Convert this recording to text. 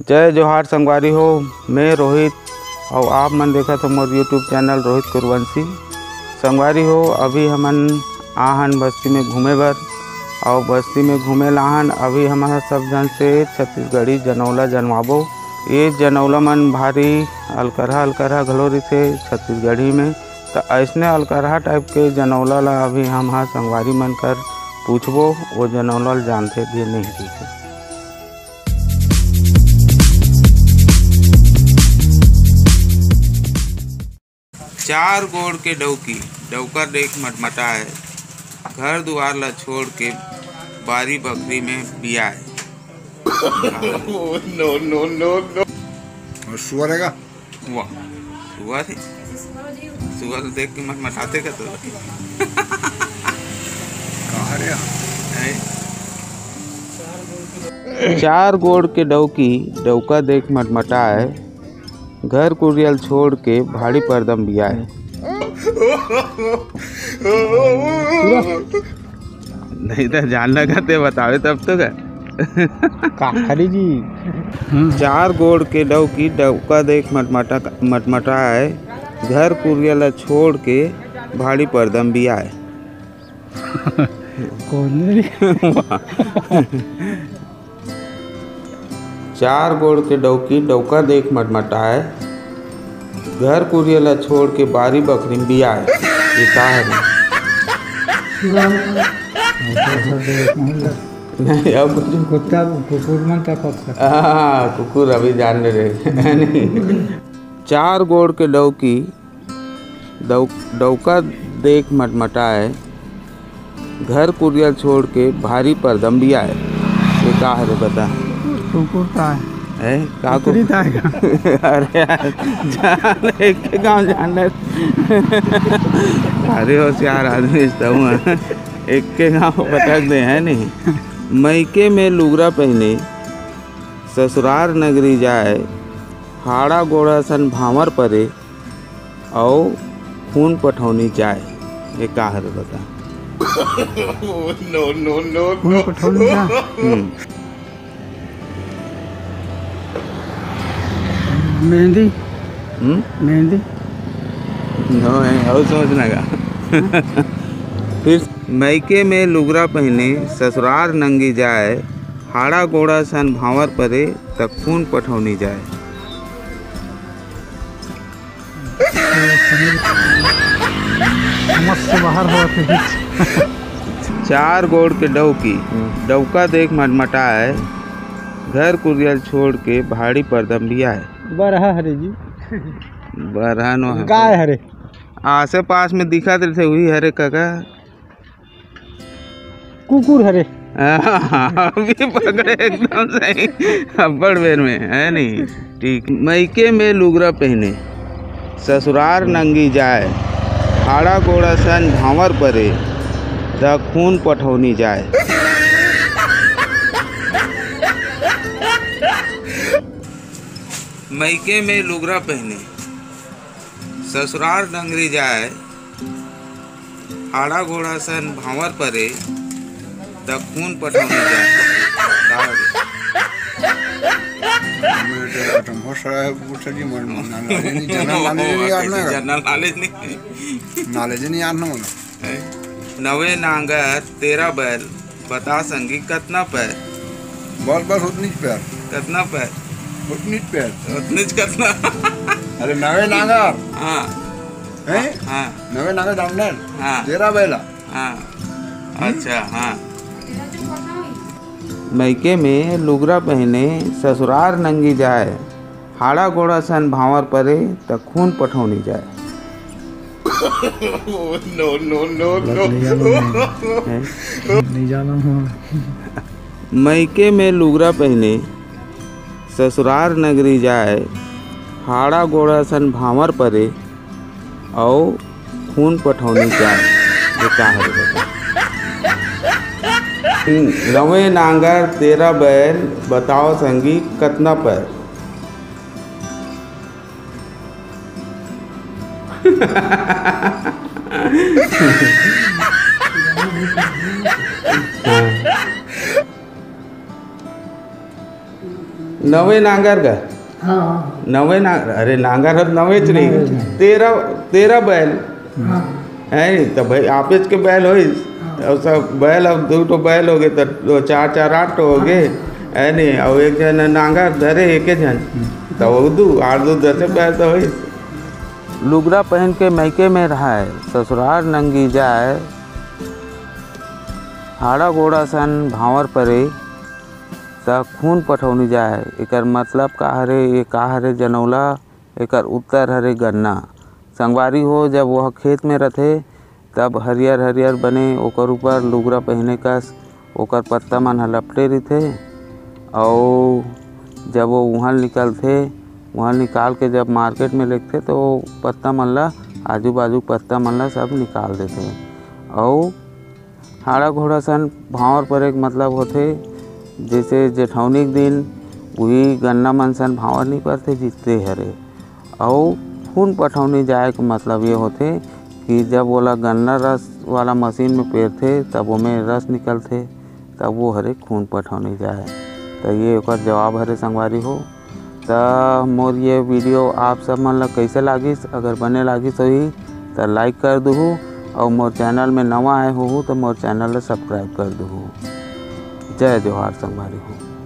जय जोहार संगवारी हो, मैं रोहित, और आप मन देखा तो मोर यूट्यूब चैनल रोहित कुरवंशी। संगवारी हो, अभी हमन आहन बस्ती में घूमे बर, और बस्ती में घूमे लाहन, अभी हमारा सब जन से छत्तीसगढ़ी जनौला जनवाबो। ये जनौला मन भारी अलकरहा अलकरहा घलो रहिथे छत्तीसगढ़ी में। तो ऐसने अलकरहा टाइप के जनौला ला अभी हम हाँ संगवारी मन कर पूछबो, वो जनौला जानते भी नहीं रहिथे चार गोड़ के डौकी डौका देख मटमटा है। घर द्वार ला छोड़ के बारी बकरी में बिया है। नो नो नो नो और सुअर है का? वाह सुआ थे सुआ तो देख के मटमटाते का तो। कहाँ रे? है। चार गोड़ के डौकी डौका देख मटमटा है। घर कुरियल छोड़ के भाड़ी परदम बिया है। नहीं तो जान लगा ते बतावे तब तो का काखरी जी चार गोड़ के डौकी डौका देख मटमटा मटमटा है। घर कुरियल छोड़ के भाड़ी परदम बिया है। कौन रे? चार गोड़ के डौकी डौका देख मटमटा है घर कुरियला छोड़ के बारी बकरी में बिया है ये का है नहीं अब कुछ कुत्ता कुकुर मन होता हाँ कुकुर अभी जान रहे नहीं चार गोड़ के डौकी डौका देख मटमटा है घर कुरियल छोड़ के भारी परदम बिया है ये का है बता का है अरे यार जान एक के गाँव जान अरे होशियार आदमी हूँ एक के गाँव पटक दे है नहीं? मैके में लुगरा पहने ससुरार नगरी जाए हाड़ा गोड़ा सन भावर परे और खून पठौनी जाए। ये का है? रे बता कौन पठौनी का हम्म, मेहंदी हम्म? मेहंदी? नो है और सोचना का फिर मैके में लुगरा पहने ससुरार नंगी जाए हाड़ा गोड़ा सन भावर परे तक खून पठौनी जाए। चार गोड़ के डौकी डौका देख मटमटाए घर कुरियल छोड़ के भाड़ी परदम बिया है बरहा हरे जी। बरहनो है गाय हरे। आसे पास में दिखा थे हुई हरे काका। कुकुर हरे। अभी पकड़े एकदम सही। अब्बड़ बेर में है नहीं? ठीक मैके में लुगरा पहने। ससुरार नंगी जाए। हाड़ा गोड़ा सन भावर परे। द खून पठौनी जाए। मैके में लुगरा पहने ससुरार नंगरी जाए हाड़ा घोड़ा सन भावर परे द खून पठौनी जाए का रे? जनरल नॉलेज नहीं नॉलेज नहीं यार ना मला। नवे नांगर तेरा बैल बता संगी कतना पैर बस बस उतनीच पैर कतना पैर पैर अरे नवे नांगर। हाँ। हाँ? नवे नांगर डांगणार हाँ। तेरा बैला। हाँ। अच्छा हाँ। मैके में लुगरा पहने ससुरार नंगी जाए हाड़ा गोड़ा सन भावर परे त खून पठौनी जाए। है। नहीं जाना हूँ मैके में लुगरा पहने ससुरार नगरी जाए हाड़ा गोड़ा सन भावर परे और खून पठौनी जाए है रवे नांगर तेरा बैल बताओ संगी कतना पैर? नवे नांगर का? हाँ। नवे नांगर अरे नांगर अब नवेच नहीं तेरह तेरह बैल। हाँ। है तो भाई आपेच के बैल हो और सब बैल अब दो तो बैल हो गए तो दो चार चार आठ तो हो गए। है नी और एक जन नांगर धरे एक जन। तो वो दू आठ दो दस बैल तो हो लुगड़ा पहन के मैके में रहा है ससुराल नंगी जाए। हाड़ा गोड़ा सन भावर परे। त खून पठौनी जाए। एकर मतलब का हरे ये का हरे जनौला, एकर उत्तर हरे गन्ना। संगवारी हो जब वह खेत में रथे, तब हरियर हरियर बने, ओकर ऊपर लुगरा पहने कस, ओकर पत्ता मन ह लपटे और जब वो उहल निकलथे उहल निकाल के जब मार्केट में लेगथे तो पत्ता मन ला आजू बाजू पत्ता मन ला सब निकाल देथे। और हाड़ा घोड़ा सन भावर पर एक मतलब होथे जैसे जेठौनी के दिन वही गन्ना मनसन भावर नहीं परथे जीतते हरे। और खून पठौनी जाए के मतलब ये होथे कि जब बोला गन्ना रस वाला मशीन में पेरथे तब ओमे रस निकलथे, तब वो हरे खून पठौनी जाए तो ये ओकर जवाब हरे संगवारी हो। तो मोर ये वीडियो आप सब मन ला कैसे लागिस? अगर बने लागिस होही तो लाइक कर दूँ और मोर चैनल में नवा आए हो तो मोर चैनल सब्सक्राइब कर दूँ जय जोहार संगवारी हो।